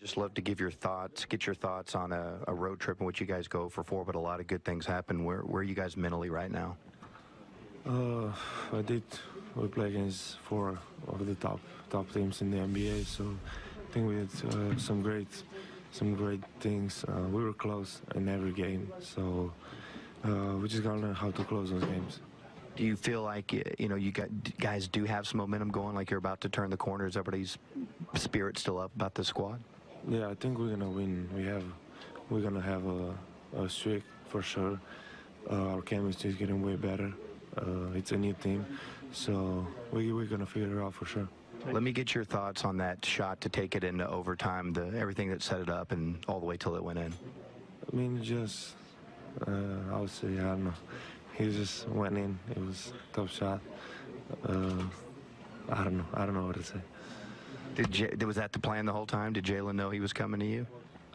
Just love to give your thoughts, get your thoughts on a, a road trip in which you guys go for four, but a lot of good things happen. Where, where are you guys mentally right now? Uh, I did. We play against four of the top top teams in the NBA, so I think we had uh, some great some great things. Uh, we were close in every game, so uh, we just gotta learn how to close those games. Do you feel like you know you got guys do have some momentum going, like you're about to turn the corner? Is everybody's spirit still up about the squad? Yeah, I think we're gonna win. We have we're gonna have a, a streak for sure. Uh, our chemistry is getting way better. Uh, it's a new team, so we, we're gonna figure it out for sure. Let me get your thoughts on that shot to take it into overtime, the everything that set it up, and all the way till it went in. I mean, just uh, I would say I don't know. He just went in. It was a tough shot. Uh, I don't know. I don't know what to say. Did J- was that the plan the whole time? Did Jalen know he was coming to you?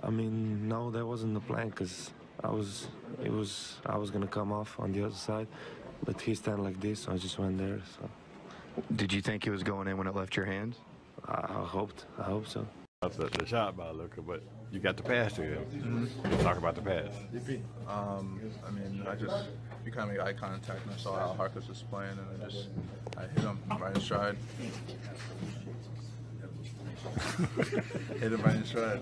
I mean, no, that wasn't the plan because I was, it was, I was gonna come off on the other side, but he stand like this, so I just went there. So Did you think it was going in when it left your hands? I, I hoped, I hope so. That's the, the shot by Luka, but you got the pass to him. Talk about the pass. Um, I mean, I just we kind of made eye contact and I saw how Harkless was playing, and I just I hit him right in stride. hit him right in stride.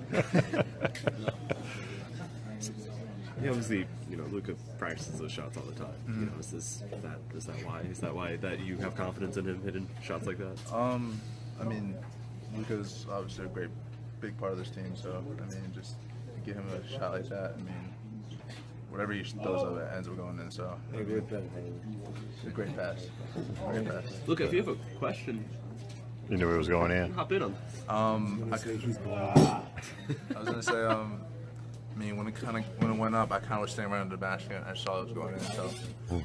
Yeah, obviously, you know, Luka practices those shots all the time. You know, is this that is that why is that why that you have confidence in him hitting shots like that? Um, I mean, Luka's obviously a great, big part of this team. So I mean, just give him a shot like that. I mean, whatever he throws up, it ends up going in. So a great pass. A great pass. Great pass. Luka, if you have a question, You knew it was going in. hop in on. Um, I, could, I was gonna say, um, I mean, when it kind of when it went up, I kind of was standing right under the basket. and I saw it was going in, so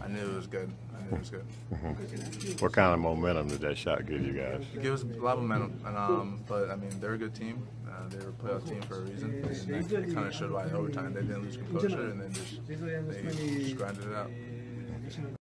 I knew it was good. I knew it was good. What kind of momentum did that shot give you guys? It gave us a lot of momentum, and um, but I mean, they're a good team. Uh, they were a playoff team for a reason, and it kind of showed why in overtime they didn't lose composure, and then just they just grinded it out.